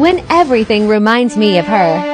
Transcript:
when everything reminds me of her.